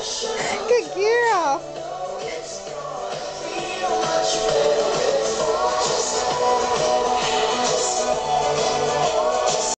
Que